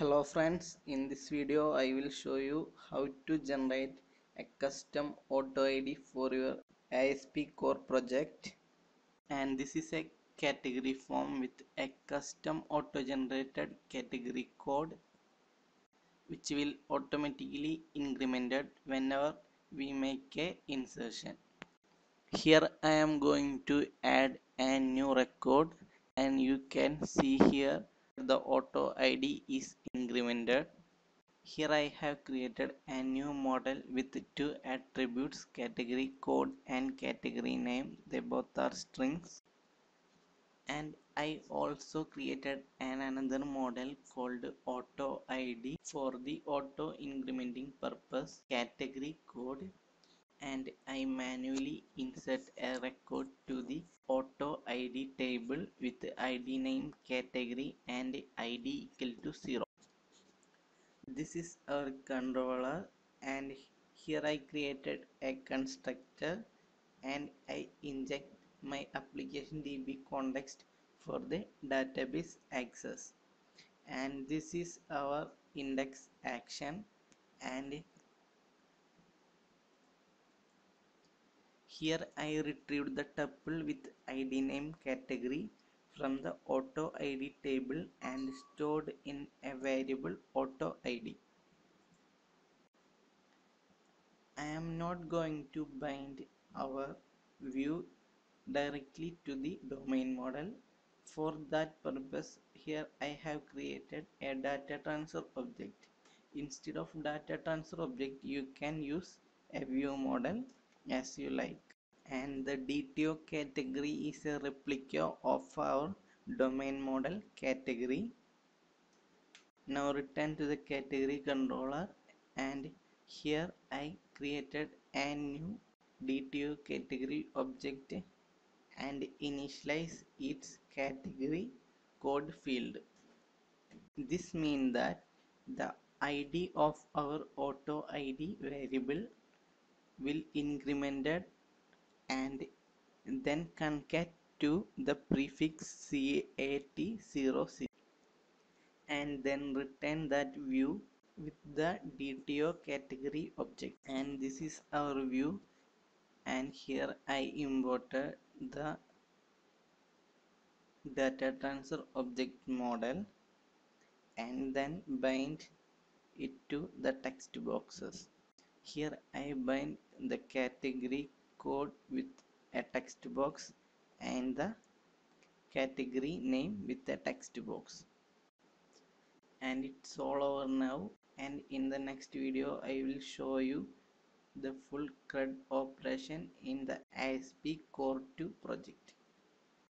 Hello friends, in this video I will show you how to generate a custom auto ID for your ASP core project and this is a category form with a custom auto generated category code which will automatically incremented whenever we make a insertion. Here I am going to add a new record and you can see here the auto id is incremented. Here i have created a new model with two attributes category code and category name. They both are strings. And i also created an another model called auto id for the auto incrementing purpose category code. And I manually insert a record to the ID table with ID name category and ID equal to 0. This is our controller and here I created a constructor and I inject my application DB context for the database access and this is our index action and Here I retrieved the tuple with ID name category from the auto ID table and stored in a variable auto ID. I am not going to bind our view directly to the domain model. For that purpose, here I have created a data transfer object. Instead of data transfer object, you can use a view model as you like and the DTO category is a replica of our domain model category. Now return to the category controller and here I created a new DTO category object and initialize its category code field. This means that the ID of our auto ID variable will incremented and then concat to the prefix cat0 and then return that view with the DTO category object. And this is our view. And here I imported the data transfer object model and then bind it to the text boxes here I bind the category code with a text box and the category name with a text box and it's all over now and in the next video I will show you the full CRUD operation in the ASP Core 2 project.